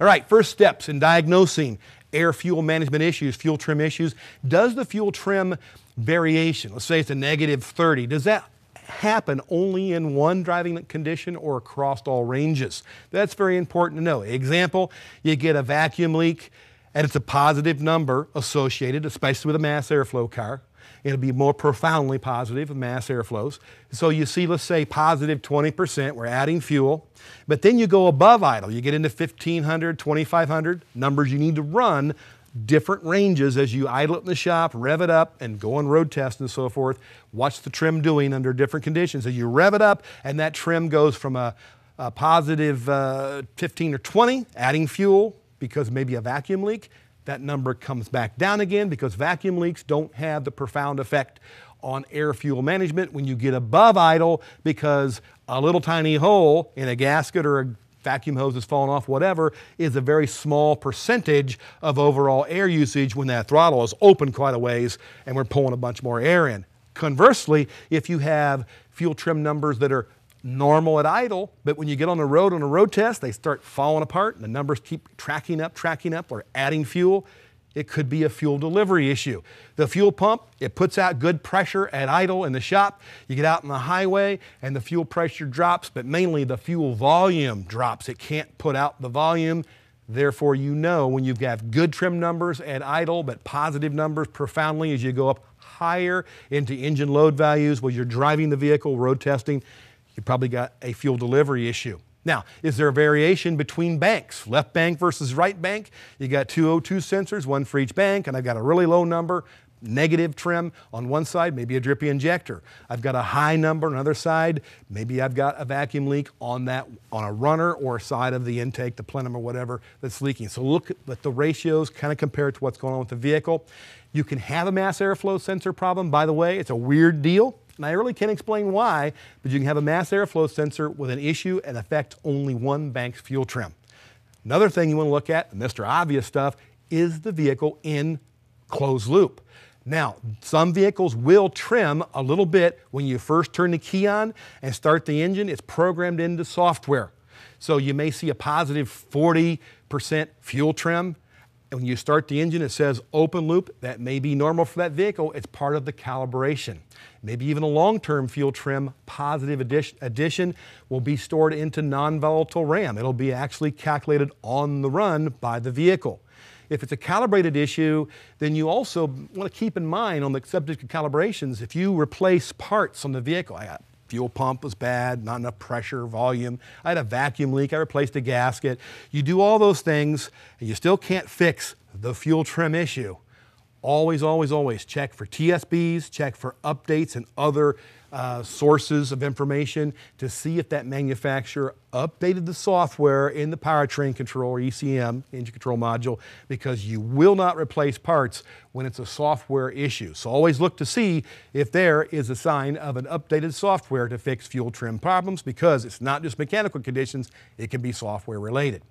All right, first steps in diagnosing air fuel management issues, fuel trim issues. Does the fuel trim variation, let's say it's a negative 30, does that happen only in one driving condition or across all ranges? That's very important to know. Example, you get a vacuum leak and it's a positive number associated, especially with a mass airflow car. It'll be more profoundly positive with mass airflows. So you see, let's say positive 20%, we're adding fuel, but then you go above idle. You get into 1500, 2500, numbers you need to run different ranges as you idle it in the shop, rev it up, and go on road test and so forth. Watch the trim doing under different conditions. As you rev it up, and that trim goes from a, a positive, uh, 15 or 20, adding fuel because maybe a vacuum leak, that number comes back down again because vacuum leaks don't have the profound effect on air fuel management when you get above idle because a little tiny hole in a gasket or a vacuum hose has fallen off, whatever, is a very small percentage of overall air usage when that throttle is open quite a ways and we're pulling a bunch more air in. Conversely, if you have fuel trim numbers that are normal at idle, but when you get on the road on a road test, they start falling apart and the numbers keep tracking up, tracking up, or adding fuel. It could be a fuel delivery issue. The fuel pump, it puts out good pressure at idle in the shop. You get out on the highway and the fuel pressure drops, but mainly the fuel volume drops. It can't put out the volume. Therefore, you know when you've got good trim numbers at idle, but positive numbers profoundly as you go up higher into engine load values while you're driving the vehicle, road testing, you probably got a fuel delivery issue. Now, is there a variation between banks? Left bank versus right bank? You got two O2 sensors, one for each bank, and I've got a really low number, negative trim on one side, maybe a drippy injector. I've got a high number on the other side, maybe I've got a vacuum leak on that on a runner or side of the intake, the plenum or whatever that's leaking. So look at the ratios, kind of compare it to what's going on with the vehicle. You can have a mass airflow sensor problem, by the way, it's a weird deal. And I really can't explain why, but you can have a mass airflow sensor with an issue and affect only one bank's fuel trim. Another thing you want to look at, Mr. Obvious stuff, is the vehicle in closed loop. Now, some vehicles will trim a little bit when you first turn the key on and start the engine. It's programmed into software. So you may see a positive 40% fuel trim when you start the engine, it says open loop. That may be normal for that vehicle. It's part of the calibration. Maybe even a long-term fuel trim positive addition, will be stored into non-volatile RAM. It'll be actually calculated on the run by the vehicle. If it's a calibrated issue, then you also want to keep in mind on the subject of calibrations, if you replace parts on the vehicle, fuel pump was bad, not enough pressure, volume. I had a vacuum leak, I replaced a gasket. You do all those things and you still can't fix the fuel trim issue. Always, always, always check for TSBs, check for updates and other uh, sources of information to see if that manufacturer updated the software in the powertrain control or ECM, engine control module, because you will not replace parts when it's a software issue. So always look to see if there is a sign of an updated software to fix fuel trim problems because it's not just mechanical conditions, it can be software related.